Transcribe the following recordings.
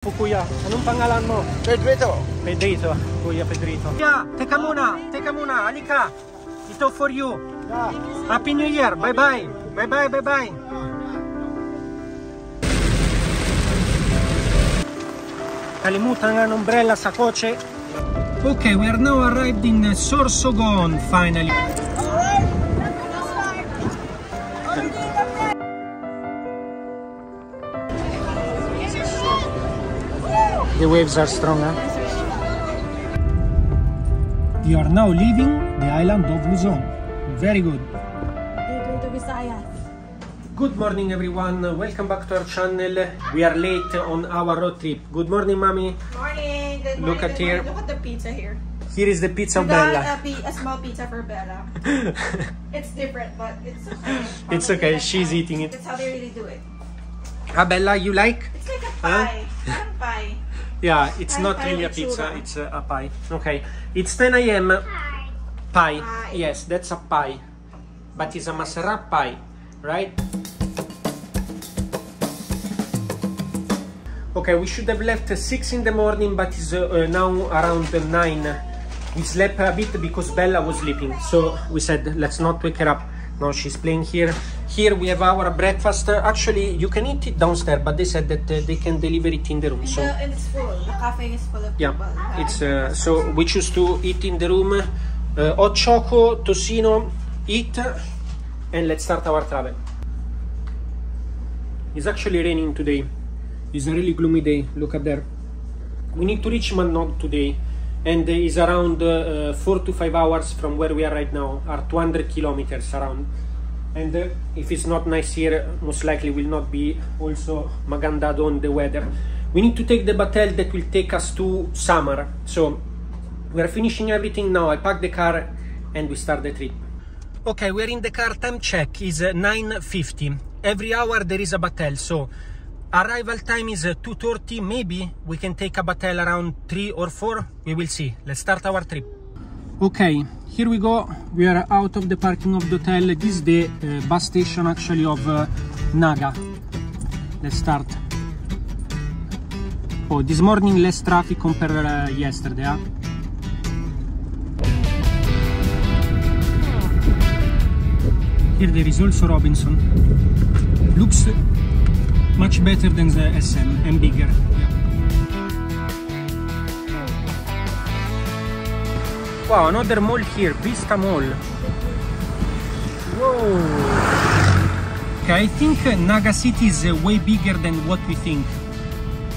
Po kuya, anong pangalan mo? Pedrito. Pedrito, kuya Pedrito. Kuya, teka muna, teka muna, halika. Ito for you. Yeah. Happy New Year, bye-bye. Bye-bye, bye-bye. Kalimutan ang umbrella sa kotse. Okay, we are now arrived in Sorsogon, finally. The waves are stronger. huh? You are now leaving the island of Luzon. Very good. Dito to Visayas. Good morning, everyone. Welcome back to our channel. We are late on our road trip. Good morning, mommy. Morning. Good morning. Look at good here. morning. Look at the pizza here. Here is the pizza We Bella. a, a small pizza for Bella. It's different, but it's okay. It's okay, that's she's how- eating it. That's how they really do it. ah, Bella, you like? It's like a Huh? pie. Parang pie. Yeah, it's Pie, not pie really a pizza, it's a, a pie. Okay, it's 10 a.m. Pie. Pie. Yes, that's a pie. But it's a masarap pie, right? Okay, we should have left at 6 in the morning, but it's uh, uh, now around 9. We slept a bit because Bella was sleeping, so we said let's not wake her up. Now she's playing here. Here we have our breakfast. Actually, you can eat it downstairs, but they said that uh, they can deliver it in the room. So The- and it's full. The cafe is full of yeah, people. it's uh, so we choose to eat in the room. Uh, hot choco, tocino, eat, and let's start our travel. It's actually raining today. It's a really gloomy day. Look at there. We need to reach Matnog today, and it's around uh, four to five hours from where we are right now. Are 200 kilometers around. And uh, if it's not nice here, most likely will not be also Magandado on the weather. We need to take the batel that will take us to Samar. So we are finishing everything now. I pack the car and we start the trip. Okay, we're in the car. Time check is uh, 9.50. Every hour there is a batel. So arrival time is uh, 2.30. Maybe we can take a batel around 3 or 4. We will see. Let's start our trip. Okay, here we go. We are out of the parking of the hotel. This is the uh, bus station actually of uh, Naga. Let's start. Oh, this morning less traffic compared uh, yesterday. Huh? Here there is also Robinson. Looks much better than the SM and bigger. Yeah. Wow, another mall here, Vista Mall. Whoa. Okay, I think Naga City is uh, way bigger than what we think.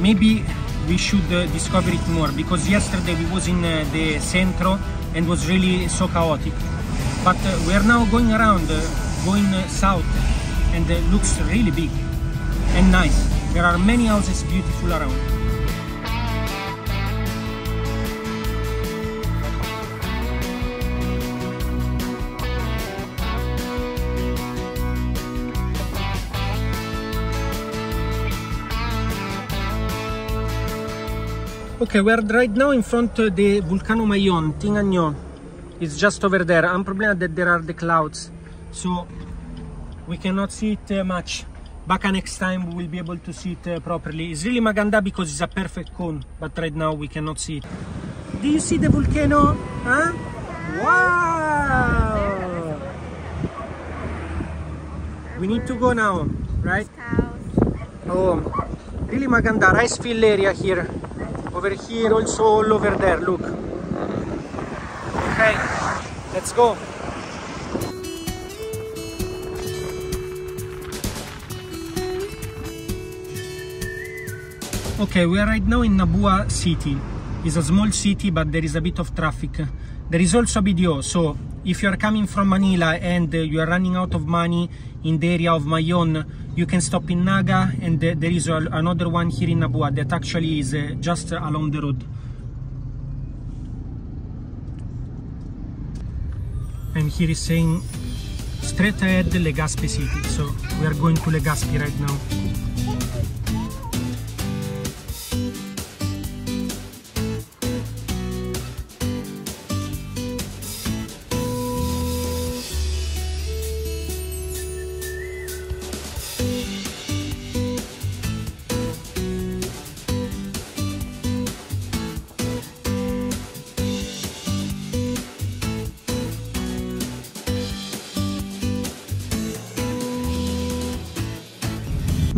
Maybe we should uh, discover it more because yesterday we was in uh, the centro and was really so chaotic. But we are now going around, going south and looks really big and nice. There are many houses beautiful around. Okay, we are right now in front of the Vulcano Mayon, Tingagno. It's just over there. Ang problema that there are the clouds, so we cannot see it uh, much. Baka next time we will be able to see it uh, properly. It's really Maganda because it's a perfect cone, but right now we cannot see it. Do you see the volcano? Huh? Wow! We need to go now, right? Oh, really Maganda. Rice field area here. Over here, also all over there, look. Okay, let's go. Okay, we are right now in Nabua city. It's a small city, but there is a bit of traffic. There is also a BDO, so if you are coming from Manila and uh, you are running out of money in the area of Mayon, you can stop in Naga, and uh, there is another one here in Nabua that actually is uh, just along the road. And here is saying straight ahead Legazpi city, so we are going to Legazpi right now.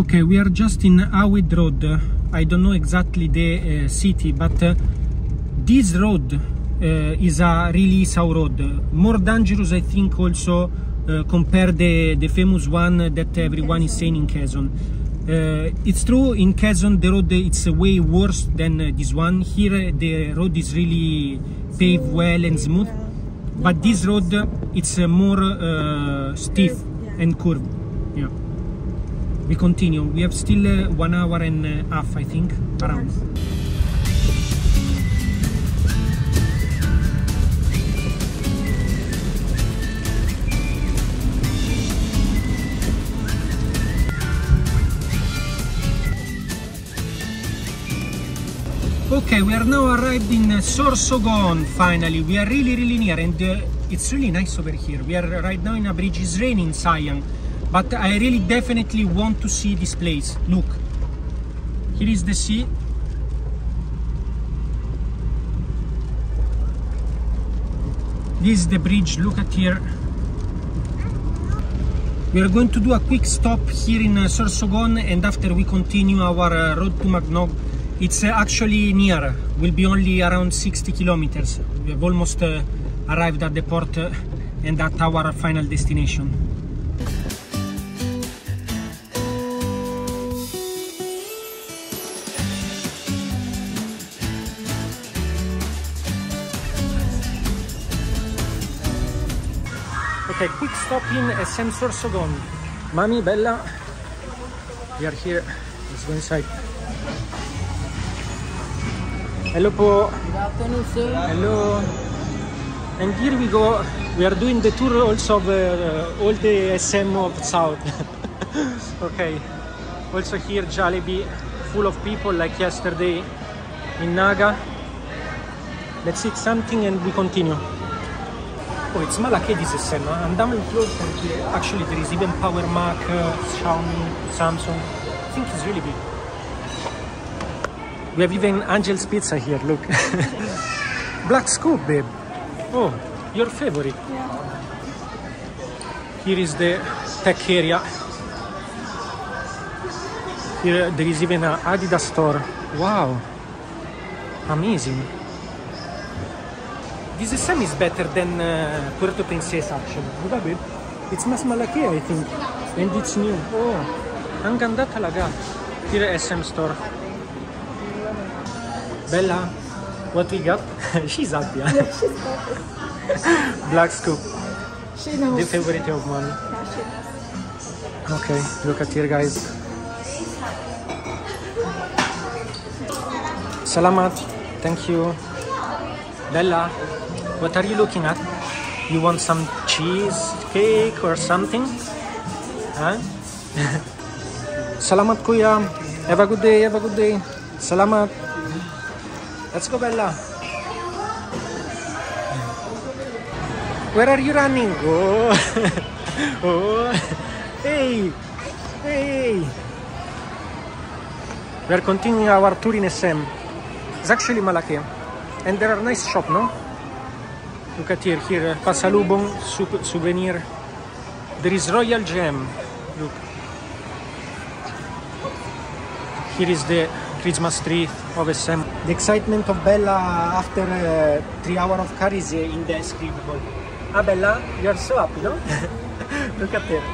Okay, we are just in Awid Road. I don't know exactly the uh, city, but uh, this road uh, is a really sour road. More dangerous, I think, also uh, compared the the famous one that everyone is saying in Quezon. Uh, it's true in Quezon the road it's way worse than this one. Here the road is really paved well and smooth, but this road it's more uh, stiff and curved. Yeah. We continue. We have still uh, one hour and a half, I think, around. Okay, we are now arrived in uh, Sorsogon finally. We are really, really near and uh, it's really nice over here. We are right now in a bridge. It's raining in Sayang, but I really definitely want to see this place. Look, here is the sea. This is the bridge. Look at here. We are going to do a quick stop here in uh, Sorsogon and after we continue our uh, road to Matnog. It's uh, actually near, will be only around 60 kilometers. We have almost arrived at the port and at our final destination. Stop in SM Sorsogon. Mami, Bella, we are here. Let's go inside. Hello po. Good afternoon, sir. Hello. And here we go. We are doing the tour also of uh, all the SM of South. okay. Also here Jollibee, full of people like yesterday in Naga. Let's eat something and we continue. Oh, it's Malake this SM. Huh? Andam in close and actually there is even Power Mac, uh, Xiaomi, Samsung. I think it's really big. We have even Angel's Pizza here, look. Black Scoop, babe. Oh, your favorite. Here is the tech area. Here there is even an Adidas store. Wow. Amazing. This SM is better than uh, Puerto Princesa actually. Diba, babe? It's mas malaki, I think. And it's new. Oh, ang ganda talaga. Here SM store. Bella, what we got? She's happy. huh? Black scoop, She knows. the favorite of mommy. Yeah, she knows. Okay, look at here, guys. Salamat. Thank you. Bella, what are you looking at? You want some cheese cake or something? Huh? Salamat, kuya. Have a good day. Have a good day. Salamat. Let's go, Bella. Where are you running? Oh, oh. Hey, hey. We are continuing our tour in SM. It's actually Malaki. And there are nice shop, no? Look at here, here, Pasalubong soup- souvenir. There is Royal Gem. Look. Here is the Christmas tree of SM. The excitement of Bella after uh, three hours of car is uh, indescribable. Ah, Bella, you are so happy, no? Look at her.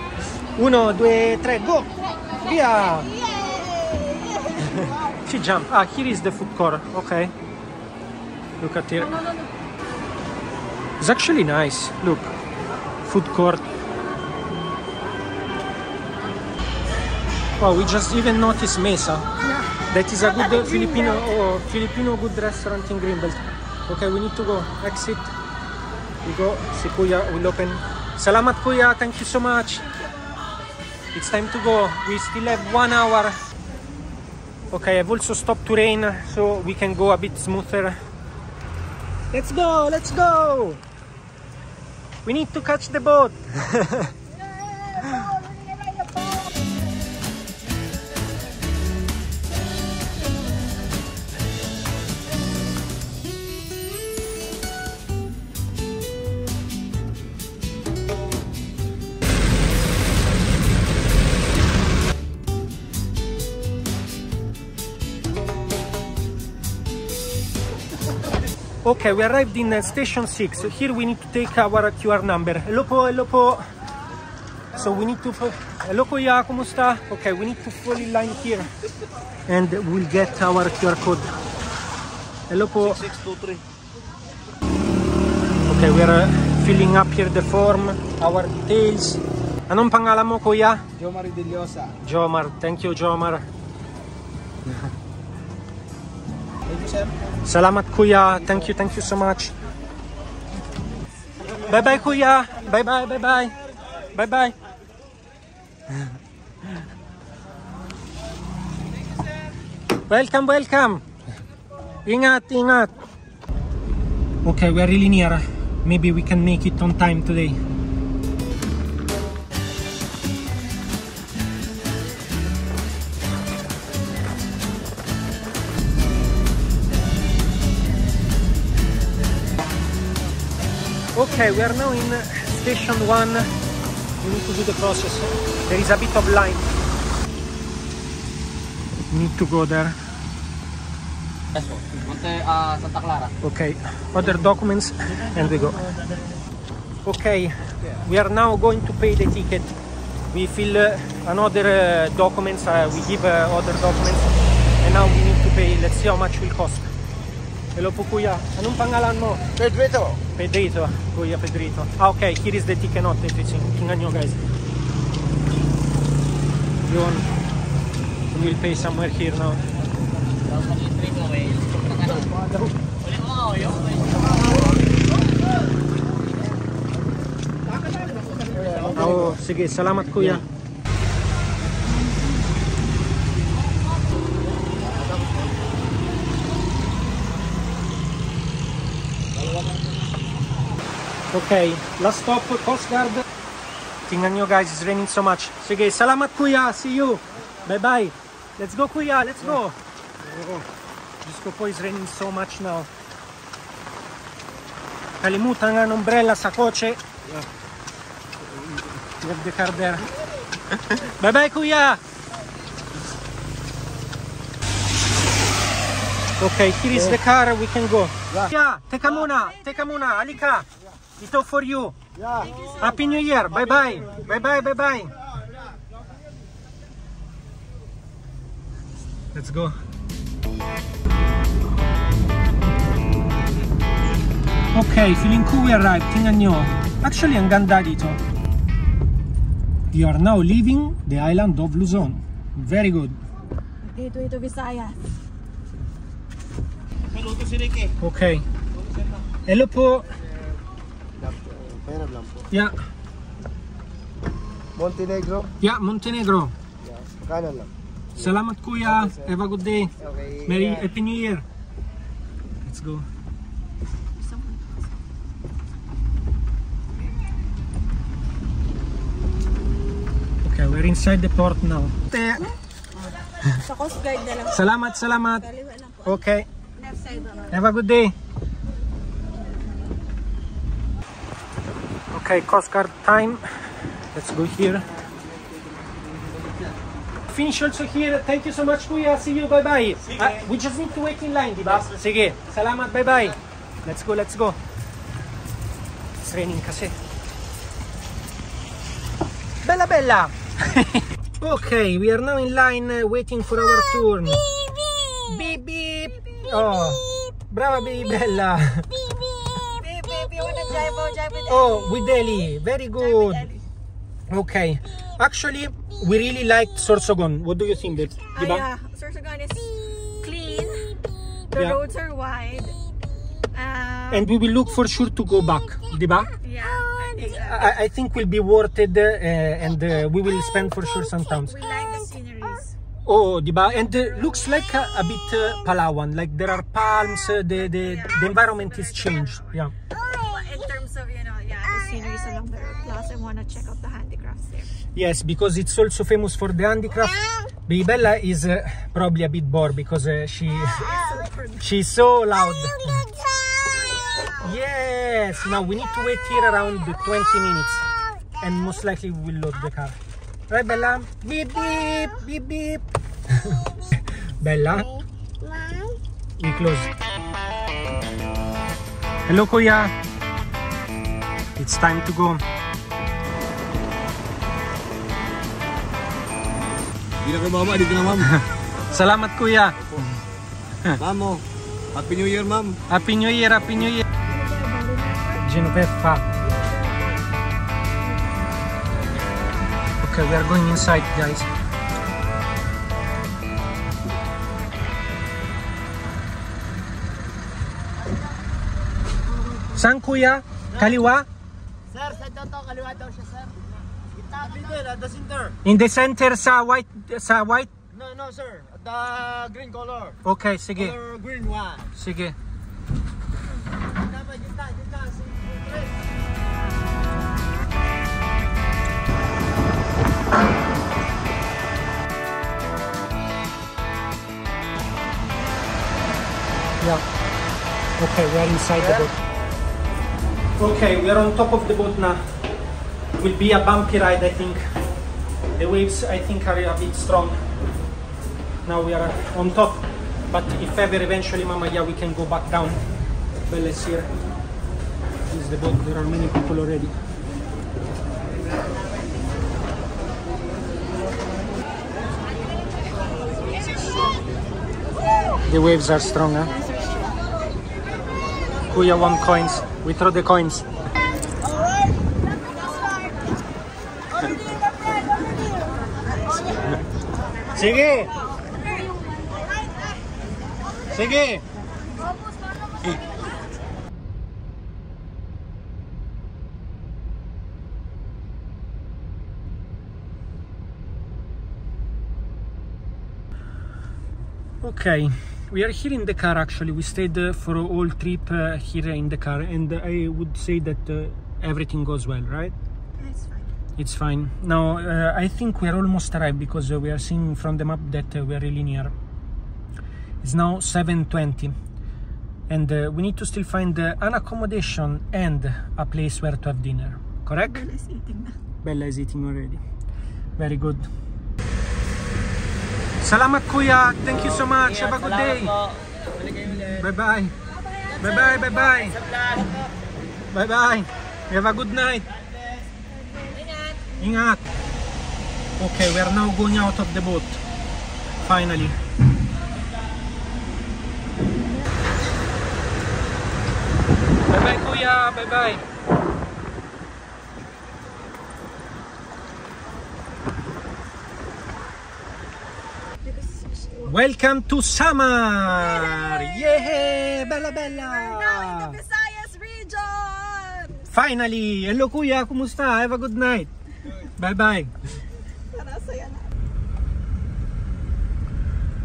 Uno, due, tre, go! Via! she jumped. Ah, here is the food court. Okay. Look at here. It's actually nice. Look. Food court. Wow, we just even noticed Mesa. Yeah. That is a good uh, Filipino oh, Filipino good restaurant in Greenbelt. Okay, we need to go. Exit. We go. Si Kuya will open. Salamat Kuya. Thank you so much. It's time to go. We still have one hour. Okay, I've also stopped to rain so we can go a bit smoother. Let's go, let's go! We need to catch the boat. Okay, we arrived in uh, station 6. So here we need to take our QR number. Hello po, hello po. So we need to... Hello kuya, kumusta? Okay, we need to fall in line here. And we'll get our QR code. Hello po. 623. Okay, we are uh, filling up here the form, our details. Anong pangalan mo kuya? Joe Maridillosa. Jomar. Thank you, Jomar. You. Salamat kuya. Thank you, thank you so much. Bye bye kuya. Bye bye, bye bye. Bye bye. Welcome, welcome. Ingat, ingat. Okay, we're really near. Maybe we can make it on time today. Okay, we are now in station one. We need to do the process. There is a bit of line. Need to go there. Yes po. Monte, Santa Clara. Okay, other documents, and we go. Okay, we are now going to pay the ticket. We fill uh, another uh, documents, uh, we give uh, other documents, and now we need to pay. Let's see how much will cost. Hello po kuya, anong pangalan mo? Pedrito. Pedrito, kuya Pedrito. Ah, okay, here is the ticket, not everything. Tingnan nyo guys. Yun. We will pay somewhere here now. Oo, sige, salamat kuya. Okay, last stop, Coast Guard. Tingnan nyo guys, it's raining so much. Sige, salamat kuya, see you. Bye bye. Let's go kuya, let's go. Oo. Diyos ko po, it's raining so much now. Kalimutan nga ng umbrella sa kotse. Have the car there. bye bye kuya. Okay, here is the car, we can go. Yeah, teka muna, teka muna, alika. Ito for you. Yeah. Happy New Year. Bye bye. Bye bye. Bye bye. Let's go. Okay, feeling cool we arrived. Tingnan nyo. Actually, ang ganda dito. We are now leaving the island of Luzon. Very good. Dito ito Visayas. Maluto si Ricky. Okay. Hello po. Pera lang po. Yeah, Montenegro. yeah, Montenegro. Yeah. Kanan lang. Salamat kuya. Have a good day. Okay. Merry Happy New Year. Let's go. Okay, we're inside the port now. Sa Coast Guard na lang. Salamat, salamat. Okay, have a good day. Okay, Coast Guard time. Let's go here. Finish also here. Thank you so much, Kuya. See you. Bye-bye. Ah, we just need to wait in line, di ba? Sige. Salamat. Bye-bye. Let's go, let's go. It's raining kasi. Bella, bella. okay, we are now in line uh, waiting for our turn. Beep, beep. Oh, brava, baby Bella. Oh, with Ellie. Very good. Okay. Actually, we really liked Sorsogon. What do you think, babe? Ah, Diba? yeah. Sorsogon is clean. The Yeah. roads are wide. Um, And we will look for sure to go back. Diba? yeah. I, I think will be worth it uh, and uh, we will spend for sure some time. We like the sceneries. Oh, diba? And uh, looks like a, a bit uh, Palawan. Like there are palms. Uh, the, the the environment is changed. Yeah. But in terms of, you know, yeah, the sceneries along the road. Plus, I wanna check out the handicrafts there. Yes, because it's also famous for the handicraft. Baby Bella is uh, probably a bit bored because uh, she she's so loud. Yes. Now we need to wait here around the 20 minutes, and most likely we will load the car. Right, Bella? Beep beep beep beep. Bella, we close. Hello, Kuya. It's time to go. Hindi na mama, dito na ma'am. Salamat, Kuya. ma'am oh. Happy New Year ma'am. Happy New Year, Happy New Year. Genoveffa. Okay, we are going inside, guys. Saan kuya? Kaliwa? Sir, sa to, kaliwa daw siya, sir. Gitna at the center. In the center sa white sa white? No, no, sir. The green color. Okay, sige. Color green one. Sige. Gitna pa, gitna, gitna. Sige, Yeah. Okay, we are inside the boat. Okay, we are on top of the boat now. Will be a bumpy ride, I think. The waves, I think, are a bit strong. Now we are on top, but if ever eventually, Mama, yeah, we can go back down. Well, let's here. This is the boat. There are many people already. The waves are strong, huh? Kuya want coins. We throw the coins. Sige! Sige! Okay, we are here in the car actually. We stayed uh, for a whole trip uh, here in the car, and I would say that uh, everything goes well, right? It's fine. It's fine. Now, uh, I think we are almost arrived because uh, we are seeing from the map that uh, we are really near. It's now 7.20 and uh, we need to still find uh, an accommodation and a place where to have dinner. Correct? Bella is eating. Bella is eating already. Very good. Salamat kuya. Thank you so much. Have a good day. Bye bye. Bye bye. Bye bye. Bye bye. Have a good night. Ingat. Okay, we are now going out of the boat. Finally. Bye bye kuya. Bye bye. Welcome to Samar! Yeah! Bella bella! We're Now in the Visayas region! Finally! Hello kuya, kumusta? Have a good night. Bye bye.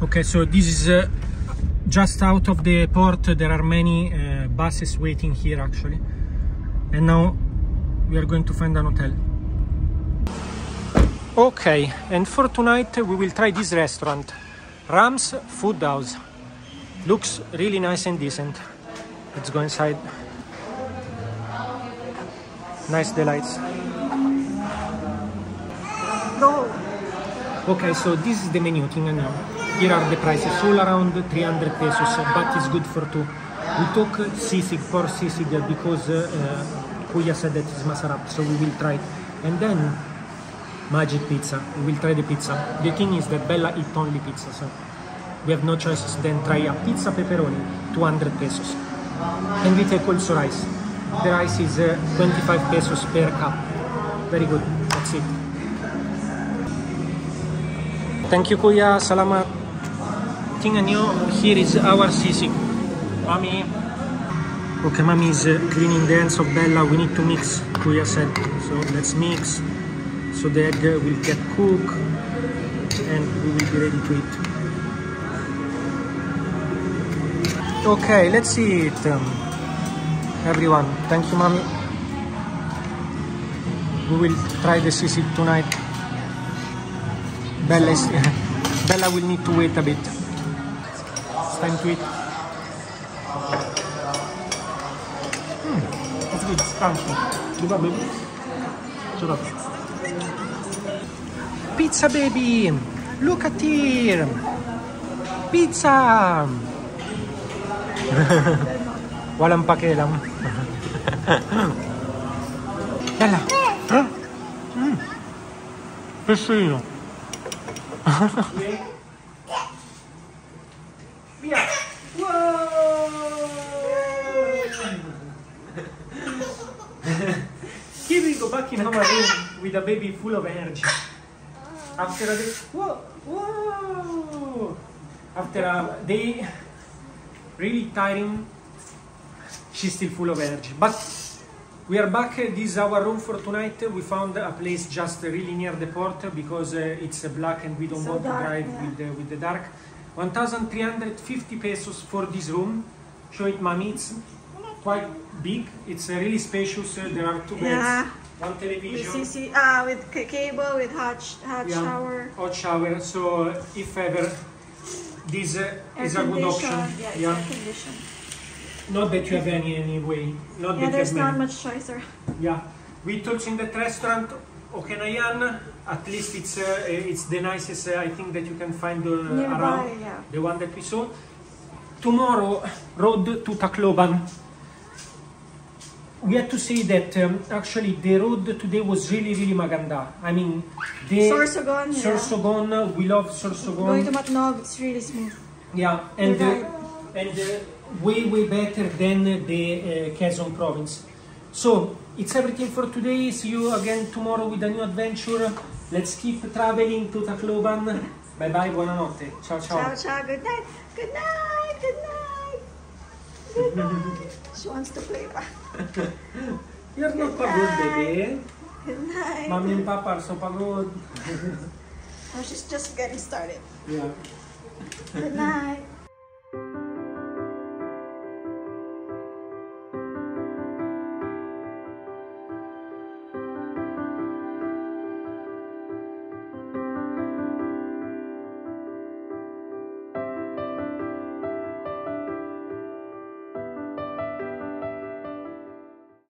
Okay, so this is uh, just out of the port. There are many uh, buses waiting here actually. And now we are going to find an hotel. Okay, and for tonight we will try this restaurant. Ram's Food House. Looks really nice and decent. Let's go inside. Nice delights. Okay, so this is the menu, tingnan nyo. Here are the prices, all around 300 pesos, but it's good for two. We took sisig, for sisig, because uh, uh, Kuya said that it's masarap, so we will try it. And then, magic pizza. We will try the pizza. The thing is that Bella eat only pizza, so we have no choices. Then try a pizza pepperoni, 200 pesos. And we take also rice. The rice is uh, 25 pesos per cup. Very good. That's it. Thank you, Kuya. Salamat. Tingnan nyo, here is our sisig. Mommy. Okay, mommy is uh, cleaning the hands of Bella. We need to mix, Kuya said. So let's mix. So the egg will get cooked and we will be ready to eat. Okay, let's eat. Um, everyone, thank you, mommy. We will try the sisig tonight. Bella, is, Bella will need to wait a bit. It's time to eat. Mm, it's good, it's crunchy. Diba, baby? Sarap. Pizza, baby! Look at here! Pizza! Walang pakialam. Yala. Huh? Mm. Here we go back in our room with a baby full of energy. After a day, whoa, whoa. After a day really tiring, she's still full of energy. But we are back. This is our room for tonight. We found a place just really near the port because uh, it's uh, black and we don't So want dark, to drive yeah. with the, with the dark. 1,350 pesos for this room. Show it, mommy. It's quite big. It's uh, really spacious. Uh, there are two beds, Yeah. one With television. CC, ah, with cable, with hot, hot Yeah, shower. hot shower. So if ever this uh, is a good option. Yeah, yeah. Not that you have any anyway. Not Yeah, that there's not many. much choice around. Yeah, we talked in that restaurant, Okenayan. At least it's uh, it's the nicest uh, I think that you can find uh, Nearby, around. yeah. The one that we saw. Tomorrow, road to Tacloban. We have to say that um, actually the road today was really really maganda. I mean, the Sorsogon, yeah. We love Sorsogon. Going to Matnog, it's really smooth. Yeah, and uh, and uh, way way better than the uh, Quezon province. So it's everything for today. See you again tomorrow with a new adventure. Let's keep traveling to Tacloban. Bye bye, buonanotte. Ciao ciao. Ciao, ciao. Good night. Good night. Good night. Good night. she wants to play pa. You're not pagod, baby. Good night. Mommy and Papa are so pagod. Oh, she's just getting started. Yeah. Good night.